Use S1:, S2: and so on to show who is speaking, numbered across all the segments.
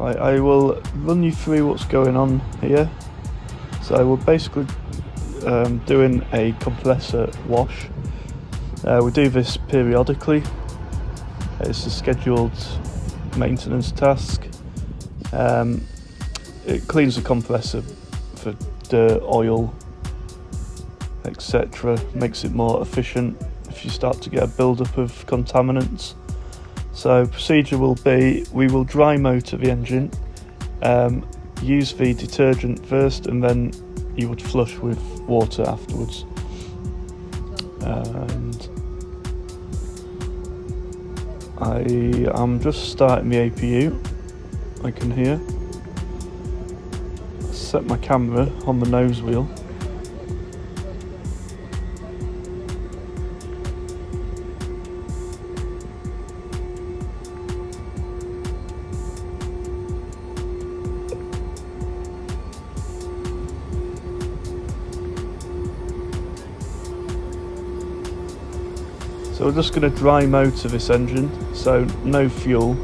S1: Right, I will run you through what's going on here. So we're basically um, doing a compressor wash. Uh, we do this periodically. It's a scheduled maintenance task. Um, it cleans the compressor for dirt, oil, etc. Makes it more efficient if you start to get a build-up of contaminants. So procedure will be we will dry motor the engine, um, use the detergent first, and then you would flush with water afterwards. And I am just starting the APU. I can hear. Set my camera on the nose wheel. So we're just going to dry motor this engine, so no fuel.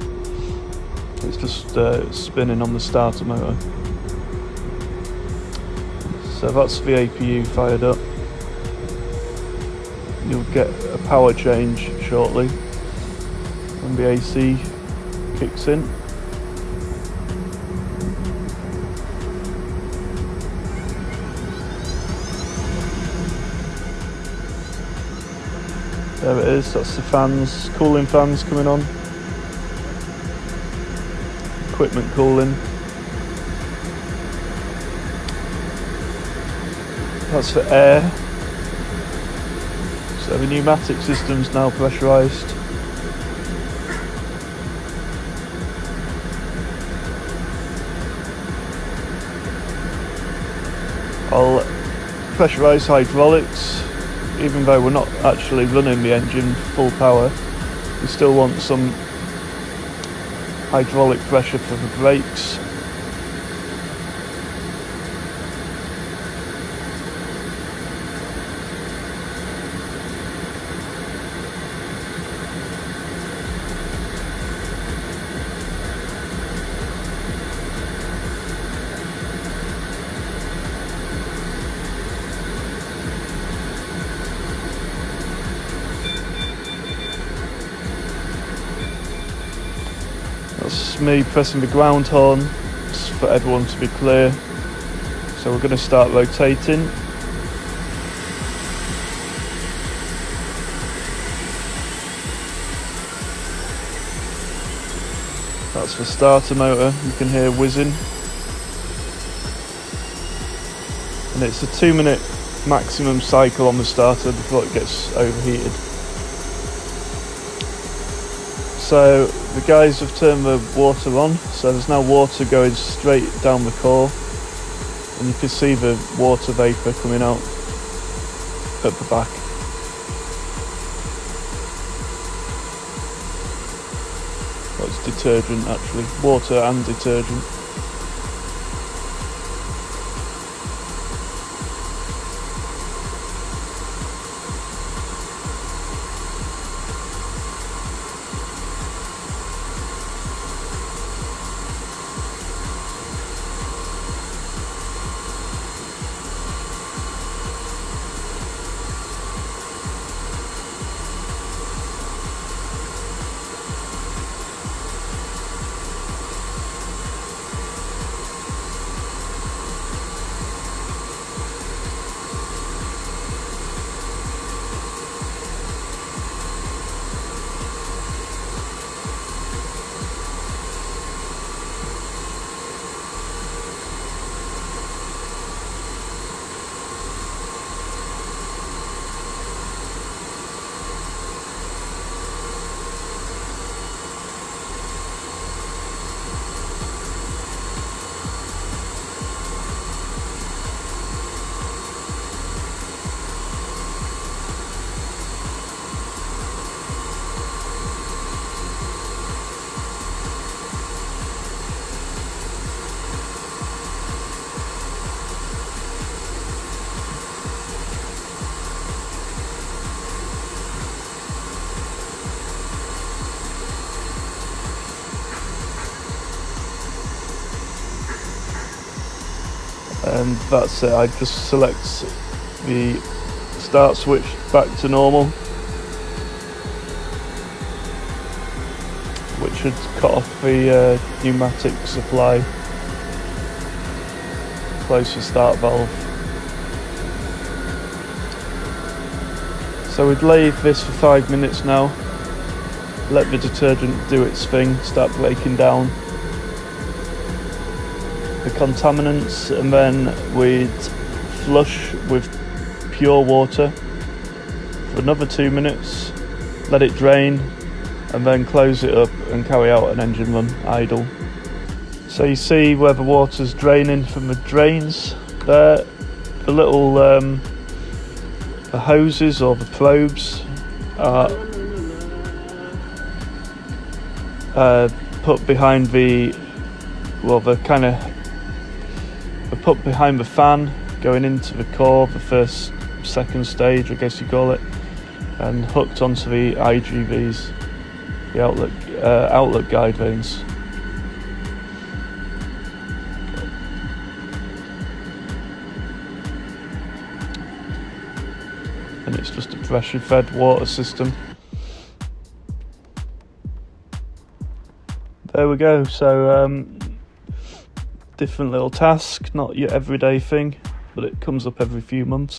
S1: It's just uh, spinning on the starter motor. So that's the APU fired up. You'll get a power change shortly when the AC kicks in. There it is, that's the fans, cooling fans coming on. Equipment cooling. That's for air. So the pneumatic system's now pressurised. I'll pressurise hydraulics even though we're not actually running the engine full power, we still want some hydraulic pressure for the brakes. That's me pressing the ground horn just for everyone to be clear. So we're going to start rotating. That's the starter motor, you can hear whizzing. And it's a two minute maximum cycle on the starter before it gets overheated. So the guys have turned the water on, so there's now water going straight down the core, and you can see the water vapour coming out at the back. That's detergent actually, water and detergent. And that's it. I just select the start switch back to normal, which should cut off the uh, pneumatic supply. Close the start valve. So we'd leave this for five minutes now. Let the detergent do its thing, start breaking down the contaminants and then we'd flush with pure water for another two minutes, let it drain and then close it up and carry out an engine run idle. So you see where the water's draining from the drains there, the little um, the hoses or the probes are uh, put behind the well the kind of are put behind the fan going into the core, the first, second stage, I guess you call it, and hooked onto the IGVs, the outlet uh, outlet guide vanes. And it's just a pressure fed water system. There we go. So um, different little task, not your everyday thing, but it comes up every few months.